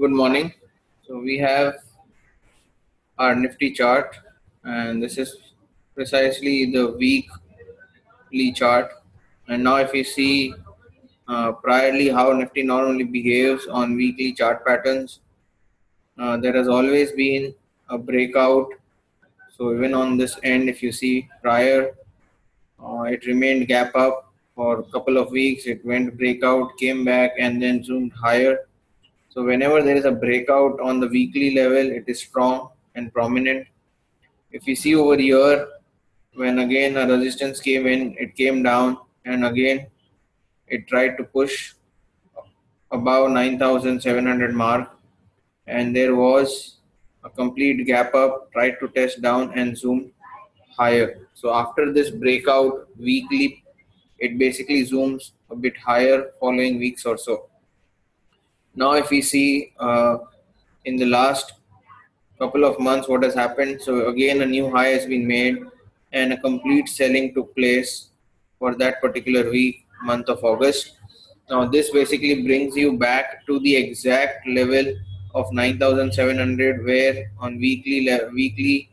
Good morning. So we have our Nifty chart and this is precisely the weekly chart. And now if you see uh, priorly how Nifty normally behaves on weekly chart patterns, uh, there has always been a breakout. So even on this end, if you see prior, uh, it remained gap up for a couple of weeks. It went breakout, came back and then zoomed higher so whenever there is a breakout on the weekly level, it is strong and prominent. If you see over here, when again a resistance came in, it came down and again it tried to push above 9700 mark and there was a complete gap up, tried to test down and zoom higher. So after this breakout weekly, it basically zooms a bit higher following weeks or so. Now, if we see uh, in the last couple of months what has happened, so again a new high has been made and a complete selling took place for that particular week, month of August. Now, this basically brings you back to the exact level of 9,700, where on weekly weekly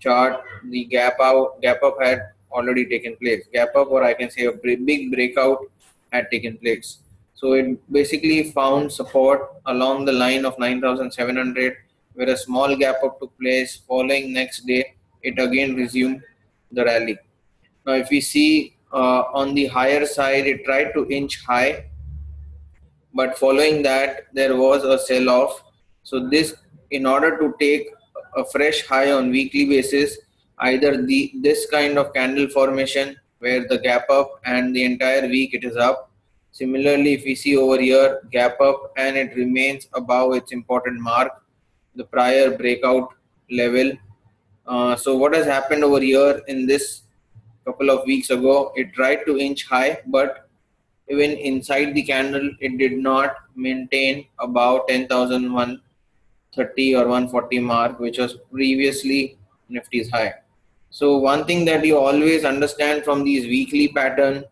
chart the gap out gap up had already taken place. Gap up, or I can say a big breakout, had taken place. So it basically found support along the line of 9,700 where a small gap up took place. Following next day, it again resumed the rally. Now, if we see uh, on the higher side, it tried to inch high, but following that, there was a sell off. So this, in order to take a fresh high on weekly basis, either the this kind of candle formation where the gap up and the entire week it is up Similarly, if we see over here, gap up and it remains above its important mark, the prior breakout level. Uh, so what has happened over here in this couple of weeks ago, it tried to inch high, but even inside the candle, it did not maintain about 10,130 or 140 mark, which was previously Nifty's high. So one thing that you always understand from these weekly pattern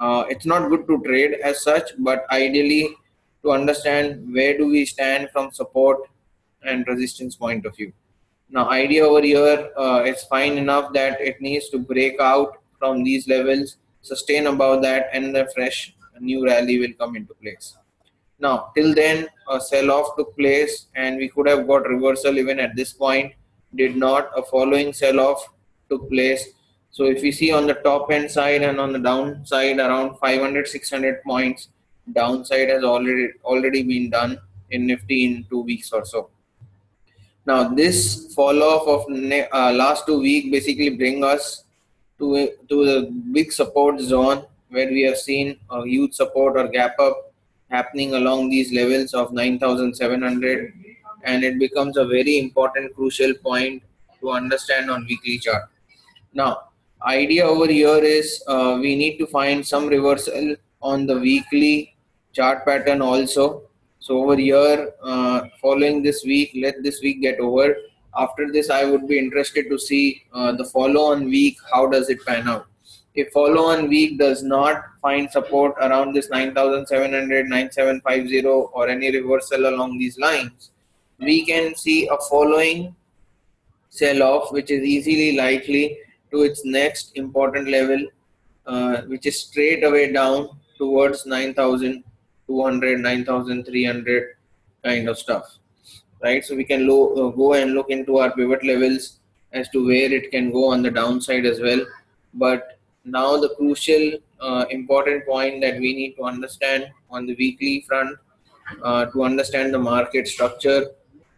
uh, it's not good to trade as such but ideally to understand where do we stand from support and resistance point of view. Now idea over here uh, it's fine enough that it needs to break out from these levels sustain above that and the fresh new rally will come into place. Now till then a sell off took place and we could have got reversal even at this point. Did not. A following sell off took place so if we see on the top end side and on the downside around 500, 600 points, downside has already already been done in Nifty in two weeks or so. Now this fall off of uh, last two week basically bring us to to the big support zone where we have seen a huge support or gap up happening along these levels of 9700 and it becomes a very important crucial point to understand on weekly chart. Now idea over here is uh, we need to find some reversal on the weekly chart pattern also. So over here uh, following this week let this week get over. After this i would be interested to see uh, the follow on week how does it pan out? If follow on week does not find support around this 9700 9750 or any reversal along these lines we can see a following sell off which is easily likely to its next important level, uh, which is straight away down towards 9,200, 9,300 kind of stuff, right? So we can lo- uh, go and look into our pivot levels as to where it can go on the downside as well. But now the crucial uh, important point that we need to understand on the weekly front uh, to understand the market structure.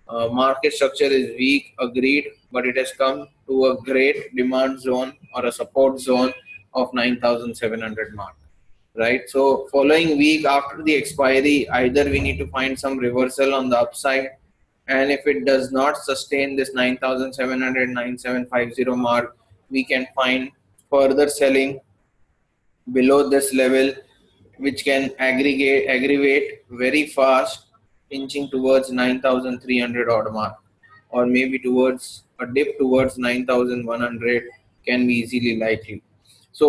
Uh, market structure is weak, agreed, but it has come to a great demand zone or a support zone of 9700 mark right? So following week after the expiry either we need to find some reversal on the upside and if it does not sustain this 9700 9750 mark we can find further selling below this level which can aggregate aggravate very fast inching towards 9300 odd mark or maybe towards a dip towards 9100 can be easily likely so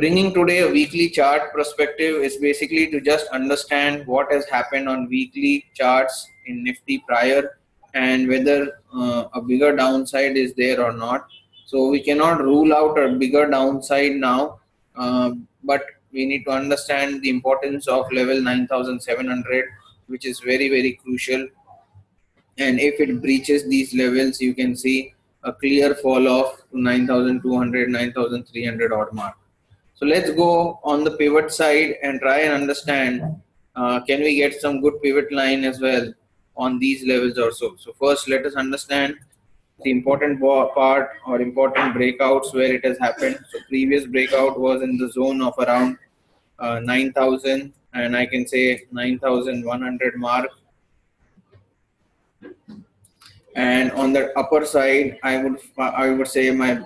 bringing today a weekly chart perspective is basically to just understand what has happened on weekly charts in Nifty prior and whether uh, a bigger downside is there or not. So we cannot rule out a bigger downside now, uh, but we need to understand the importance of level 9700, which is very, very crucial. And if it breaches these levels, you can see a clear fall off to 9200, 9300 odd mark. So let's go on the pivot side and try and understand uh, can we get some good pivot line as well on these levels also. So first let us understand the important part or important breakouts where it has happened. So previous breakout was in the zone of around uh, 9000 and I can say 9100 mark. And on the upper side, I would I would say my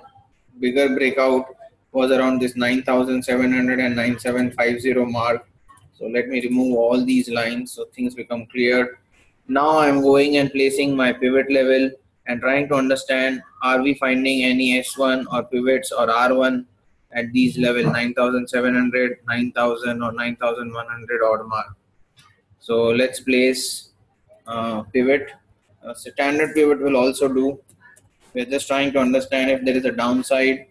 bigger breakout was around this 9700 and 9750 mark. So let me remove all these lines so things become clear. Now I'm going and placing my pivot level and trying to understand are we finding any S1 or pivots or R1 at these level 9700, 9000 or 9100 odd mark. So let's place uh, pivot. A standard pivot will also do. We're just trying to understand if there is a downside,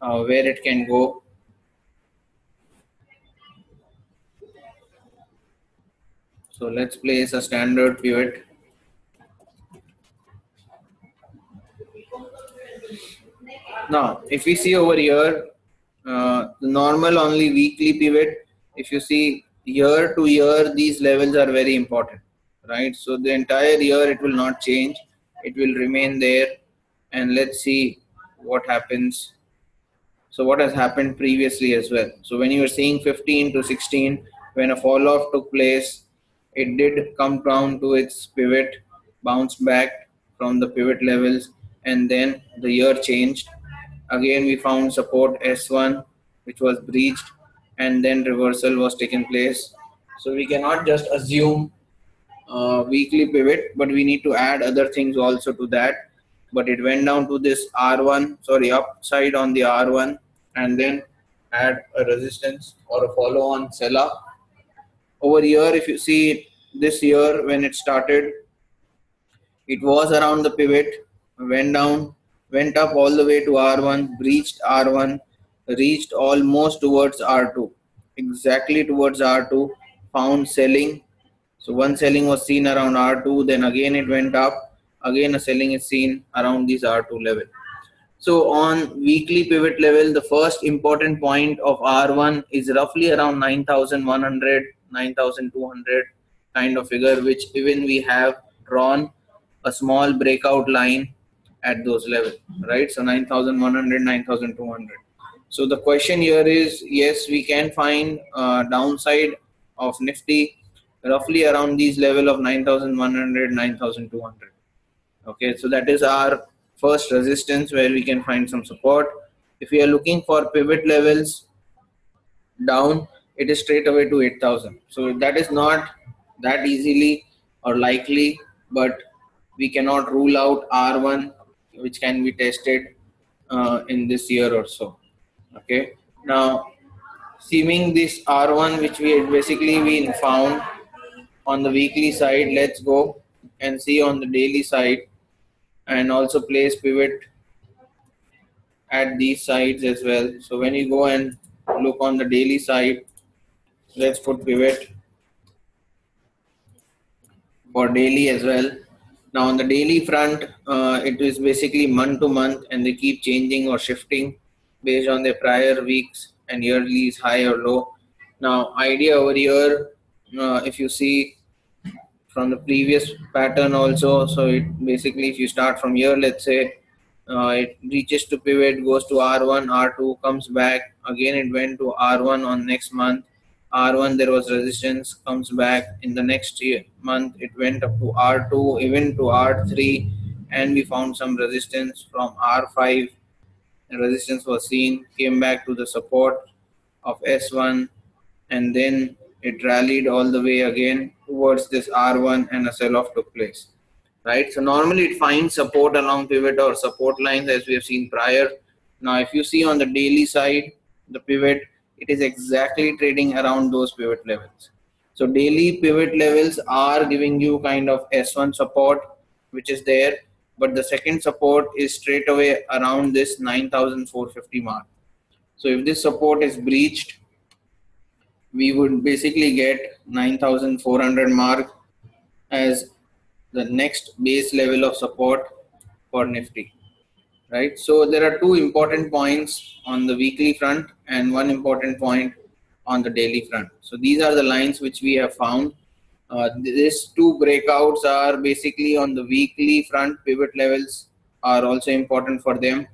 uh, where it can go So let's place a standard pivot. Now, if we see over here, uh, the normal only weekly pivot, if you see year to year, these levels are very important, right? So the entire year it will not change. It will remain there. And let's see what happens. So what has happened previously as well. So when you were seeing 15 to 16, when a fall off took place, it did come down to its pivot, bounced back from the pivot levels, and then the year changed. Again, we found support S1, which was breached, and then reversal was taken place. So we cannot just assume uh, weekly pivot, but we need to add other things also to that. But it went down to this R1, sorry, upside on the R1, and then add a resistance or a follow on seller over here if you see this year when it started it was around the pivot went down went up all the way to r1 breached r1 reached almost towards r2 exactly towards r2 found selling so one selling was seen around r2 then again it went up. Again a selling is seen around this r2 level. So on weekly pivot level the first important point of r1 is roughly around 9100 9200 kind of figure which even we have drawn a small breakout line at those levels right? So 9100 9200 so the question here is yes we can find uh, downside of nifty roughly around these level of 9100 9200 okay so that is our first resistance where we can find some support. If we are looking for pivot levels down it is straight away to 8000 so that is not that easily or likely but we cannot rule out r1 which can be tested uh, in this year or so. Okay now seeing this r1 which we basically been found on the weekly side let's go and see on the daily side and also place pivot at these sides as well. So when you go and look on the daily side let's put pivot for daily as well. Now on the daily front uh, it is basically month to month and they keep changing or shifting based on their prior weeks and yearly is high or low. Now idea over here uh, if you see from the previous pattern also so it basically if you start from here let's say uh, it reaches to pivot goes to r1 r2 comes back. Again it went to r1 on next month. R1 there was resistance comes back in the next year, month. It went up to R2 even to R3 and we found some resistance from R5 resistance was seen came back to the support of S1 and then it rallied all the way again towards this R1 and a sell-off took place right so normally it finds support along pivot or support lines as we have seen prior now if you see on the daily side the pivot it is exactly trading around those pivot levels. So daily pivot levels are giving you kind of S1 support, which is there, but the second support is straight away around this 9,450 mark. So if this support is breached, we would basically get 9400 mark as the next base level of support for Nifty. Right. So there are two important points on the weekly front and one important point on the daily front. So these are the lines which we have found. Uh, these two breakouts are basically on the weekly front pivot levels are also important for them.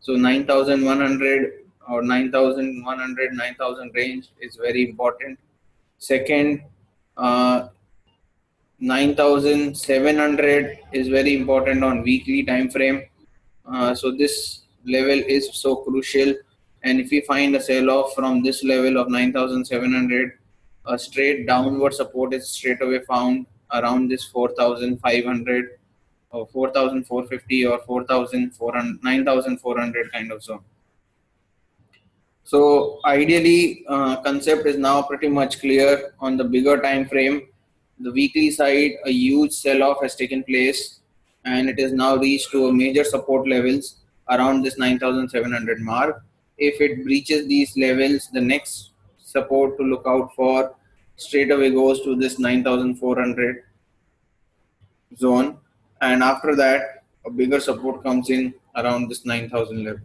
So 9100 or 9100 9000 range is very important. Second uh, 9700 is very important on weekly time frame. Uh, so this level is so crucial. And if we find a sell off from this level of 9700 a straight downward support is straight away found around this 4500 or 4450 or 4400 9400 kind of zone so ideally, uh, concept is now pretty much clear on the bigger time frame. The weekly side, a huge sell-off has taken place, and it is now reached to a major support levels around this 9,700 mark. If it breaches these levels, the next support to look out for straight away goes to this 9,400 zone, and after that, a bigger support comes in around this 9,000 level.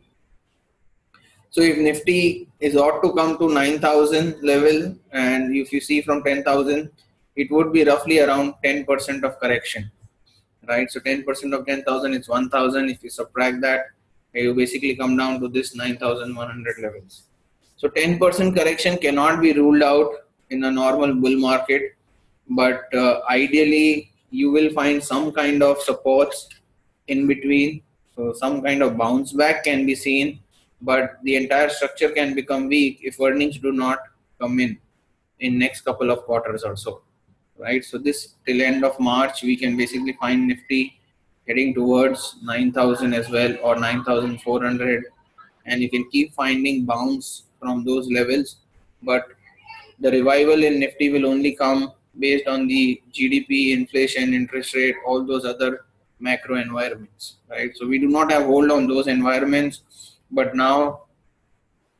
So if Nifty is ought to come to 9,000 level, and if you see from 10,000, it would be roughly around 10% of correction, right? So 10% of 10,000 is 1,000. If you subtract that, you basically come down to this 9,100 levels. So 10% correction cannot be ruled out in a normal bull market, but uh, ideally you will find some kind of supports in between. So some kind of bounce back can be seen but the entire structure can become weak if earnings do not come in in next couple of quarters or so right? So this till end of march we can basically find nifty heading towards 9000 as well or 9400 and you can keep finding bounce from those levels but the revival in nifty will only come based on the gdp inflation interest rate all those other macro environments right? So we do not have hold on those environments but now,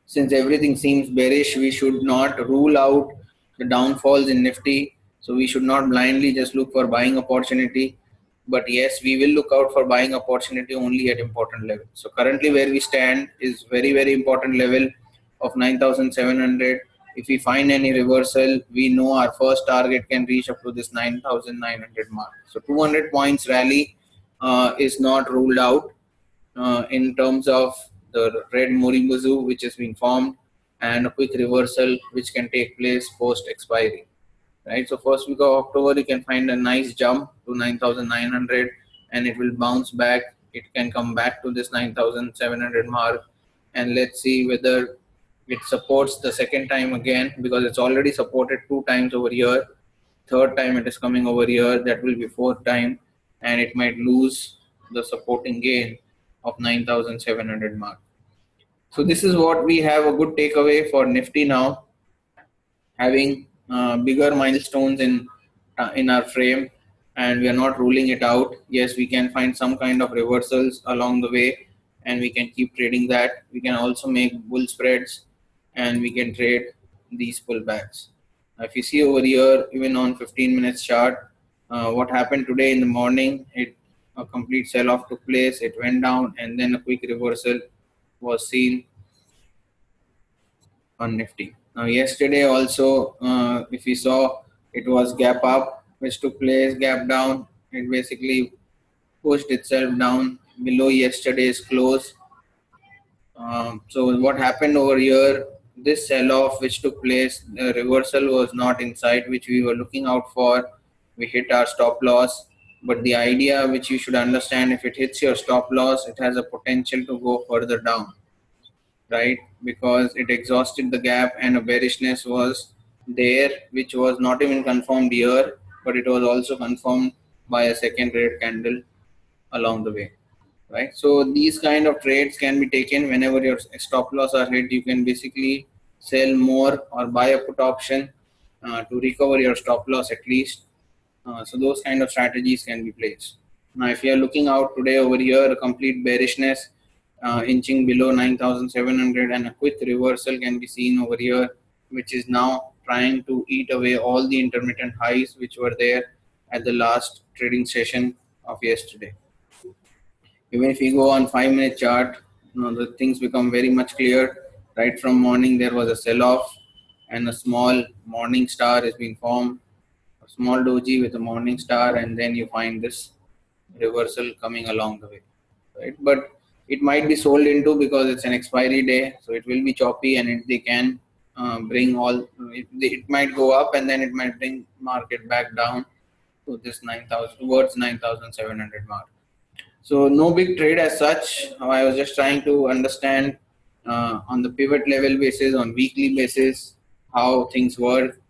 since everything seems bearish, we should not rule out the downfalls in Nifty. So we should not blindly just look for buying opportunity. But yes, we will look out for buying opportunity only at important level. So currently where we stand is very, very important level of 9,700. If we find any reversal, we know our first target can reach up to this 9,900 mark. So 200 points rally uh, is not ruled out uh, in terms of the red Marubozu which has been formed and a quick reversal which can take place post expiry right? So first week of october you can find a nice jump to 9900 and it will bounce back. It can come back to this 9700 mark and let's see whether it supports the second time again because it's already supported two times over here. Third time it is coming over here that will be fourth time and it might lose the supporting gain of 9700 mark. So this is what we have a good takeaway for Nifty now, having uh, bigger milestones in uh, in our frame, and we are not ruling it out. Yes, we can find some kind of reversals along the way, and we can keep trading that. We can also make bull spreads, and we can trade these pullbacks. Now, if you see over here, even on 15 minutes chart, uh, what happened today in the morning, it a complete sell off took place, it went down, and then a quick reversal was seen on Nifty. Now, yesterday also, uh, if we saw it was gap up, which took place, gap down, it basically pushed itself down below yesterday's close. Um, so, what happened over here? This sell off which took place, the reversal was not in sight, which we were looking out for. We hit our stop loss but the idea which you should understand if it hits your stop loss it has a potential to go further down right? Because it exhausted the gap and a bearishness was there which was not even confirmed here but it was also confirmed by a second red candle along the way right? So these kind of trades can be taken whenever your stop loss are hit. You can basically sell more or buy a put option uh, to recover your stop loss at least. Uh, so those kind of strategies can be placed. Now, if you are looking out today over here, a complete bearishness uh, inching below 9,700 and a quick reversal can be seen over here, which is now trying to eat away all the intermittent highs which were there at the last trading session of yesterday. Even if you go on five minute chart, you know, the things become very much clear. Right from morning, there was a sell off and a small morning star has been formed, small doji with a morning star, and then you find this reversal coming along the way. Right, but it might be sold into because it's an expiry day, so it will be choppy, and if they can uh, bring all, it, it might go up and then it might bring market back down to this 9,000 towards 9,700 mark. So no big trade as such. I was just trying to understand uh, on the pivot level basis, on weekly basis, how things work,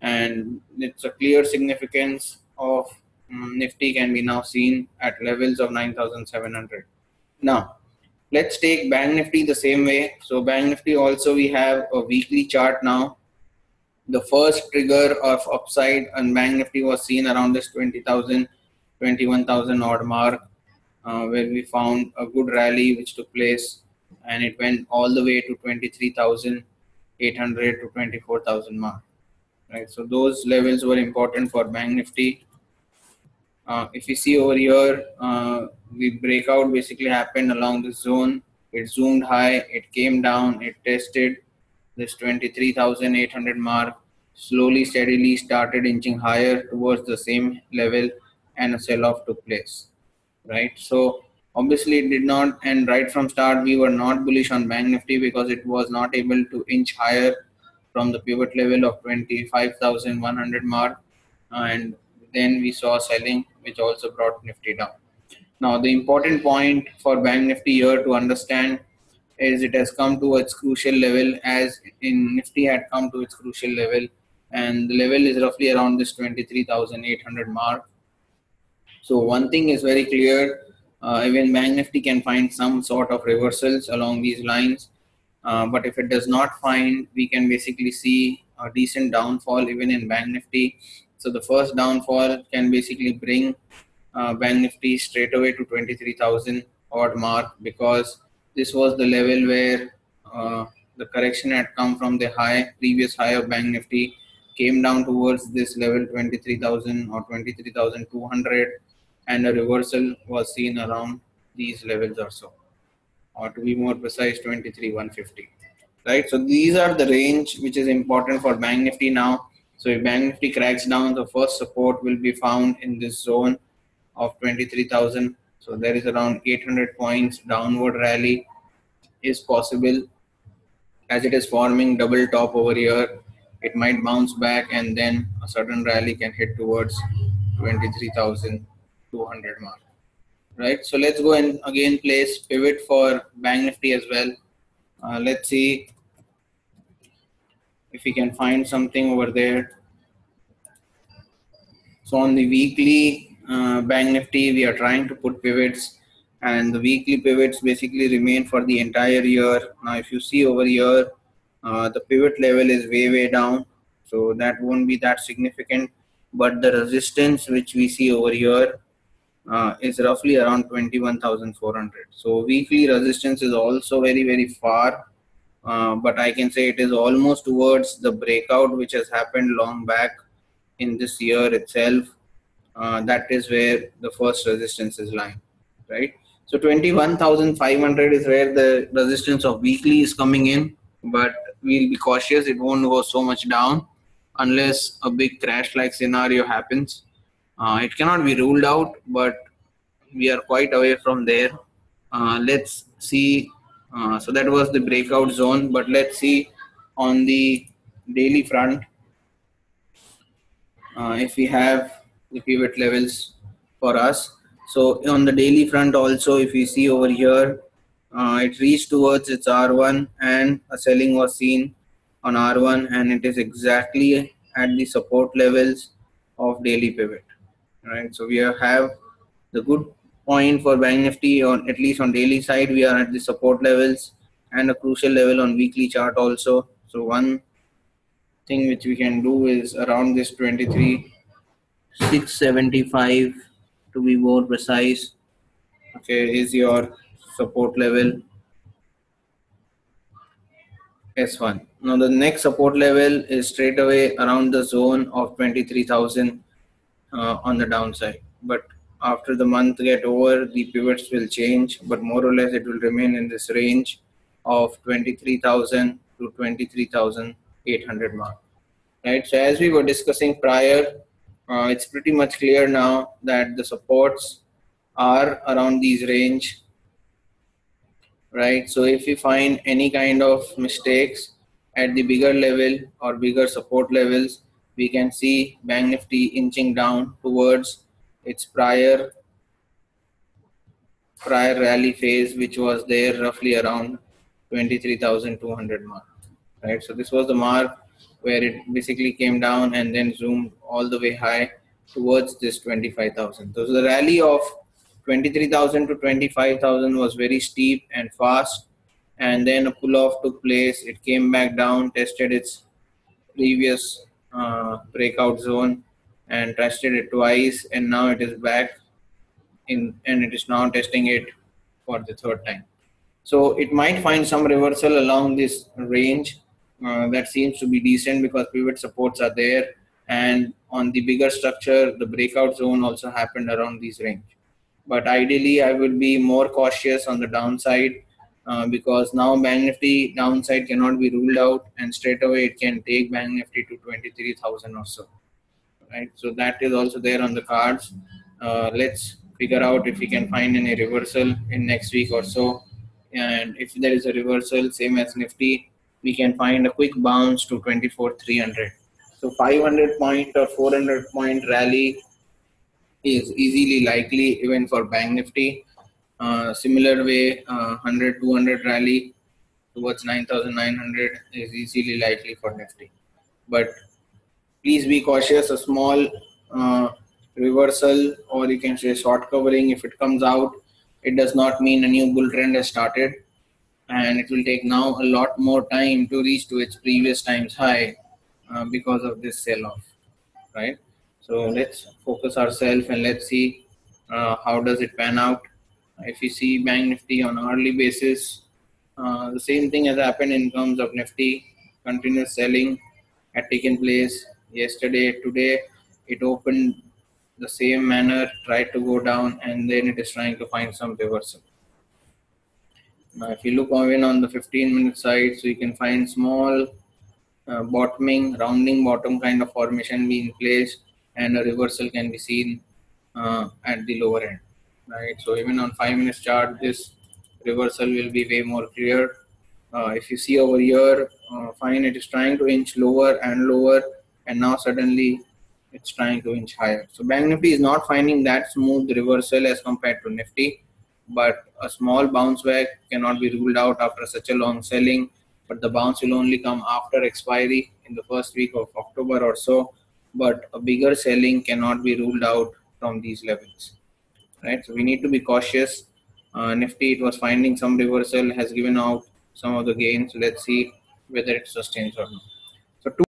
and it's a clear significance of um, Nifty can be now seen at levels of 9,700. Now, let's take Bank Nifty the same way. So Bank Nifty also we have a weekly chart now the first trigger of upside on Bank Nifty was seen around this 20,000, 21,000 odd mark, uh, where we found a good rally which took place and it went all the way to 23,800 to 24,000 mark. Right, so those levels were important for Bank Nifty. Uh, if you see over here, uh, the breakout basically happened along the zone. It zoomed high, it came down, it tested this 23,800 mark slowly steadily started inching higher towards the same level and a sell off took place right so obviously it did not and right from start we were not bullish on bank nifty because it was not able to inch higher from the pivot level of 25100 mark and then we saw selling which also brought nifty down now the important point for bank nifty here to understand is it has come to its crucial level as in Nifty had come to its crucial level and the level is roughly around this 23,800 mark. So one thing is very clear, uh, even Bank Nifty can find some sort of reversals along these lines. Uh, but if it does not find, we can basically see a decent downfall even in Bank Nifty. So the first downfall can basically bring uh, Bank Nifty straight away to 23,000 odd mark because this was the level where uh, the correction had come from the high previous high of bank nifty came down towards this level 23000 or 23200 and a reversal was seen around these levels or so or to be more precise 23150 right so these are the range which is important for bank nifty now so if bank nifty cracks down the first support will be found in this zone of 23000 so there is around 800 points downward rally is possible as it is forming double top over here. It might bounce back and then a sudden rally can hit towards 23,200 mark. Right. So let's go and again place pivot for Bank Nifty as well. Uh, let's see if we can find something over there. So on the weekly uh, bank nifty we are trying to put pivots and the weekly pivots basically remain for the entire year now if you see over here uh, the pivot level is way way down so that won't be that significant but the resistance which we see over here uh, is roughly around 21400 so weekly resistance is also very very far uh, but i can say it is almost towards the breakout which has happened long back in this year itself uh, that is where the first resistance is lying, right? So 21,500 is where the resistance of weekly is coming in, but we'll be cautious. It won't go so much down unless a big crash like scenario happens. Uh, it cannot be ruled out, but we are quite away from there. Uh, let's see. Uh, so that was the breakout zone, but let's see on the daily front uh, if we have the pivot levels for us. So on the daily front also, if you see over here, uh, it reached towards its R1 and a selling was seen on R1 and it is exactly at the support levels of daily pivot. Right. So we have the good point for Bank Nifty on at least on daily side, we are at the support levels and a crucial level on weekly chart also. So one thing which we can do is around this 23 675 to be more precise okay is your support level S1. Now the next support level is straight away around the zone of 23,000 uh, on the downside. But after the month get over, the pivots will change, but more or less it will remain in this range of 23,000 to 23,800 mark. Right. So as we were discussing prior, uh, it's pretty much clear now that the supports are around these range right? So if we find any kind of mistakes at the bigger level or bigger support levels, we can see Bank Nifty inching down towards its prior prior rally phase, which was there roughly around 23,200 mark, right? So this was the mark where it basically came down and then zoomed all the way high towards this 25,000. So the rally of 23,000 to 25,000 was very steep and fast and then a pull off took place it came back down tested its previous uh, breakout zone and tested it twice and now it is back in and it is now testing it for the third time. So it might find some reversal along this range uh, that seems to be decent because pivot supports are there and on the bigger structure the breakout zone also happened around this range. But ideally I would be more cautious on the downside uh, because now Bank Nifty downside cannot be ruled out and straight away it can take Bank Nifty to 23,000 or so. Right, so that is also there on the cards. Uh, let's figure out if we can find any reversal in next week or so. And if there is a reversal, same as Nifty, we can find a quick bounce to 24,300. So 500 point or 400 point rally is easily likely even for Bank Nifty. Uh, similar way, uh, 100 200 rally towards 9,900 is easily likely for Nifty. But please be cautious. A small uh, reversal, or you can say short covering, if it comes out, it does not mean a new bull trend has started, and it will take now a lot more time to reach to its previous times high uh, because of this sell-off, right? So let's focus ourselves and let's see uh, how does it pan out. If you see Bank Nifty on hourly basis, uh, the same thing has happened in terms of Nifty. Continuous selling had taken place yesterday. Today it opened the same manner, tried to go down, and then it is trying to find some reversal. Now, if you look even on the 15 minute side, so you can find small uh, bottoming, rounding bottom kind of formation being placed and a reversal can be seen uh, at the lower end right? So even on five minutes chart this reversal will be way more clear. Uh, if you see over here uh, fine it is trying to inch lower and lower and now suddenly it's trying to inch higher. So bank nifty is not finding that smooth reversal as compared to nifty but a small bounce back cannot be ruled out after such a long selling. But the bounce will only come after expiry in the first week of october or so. But a bigger selling cannot be ruled out from these levels right? So we need to be cautious. Uh, nifty it was finding some reversal has given out some of the gains. Let's see whether it sustains or not. So two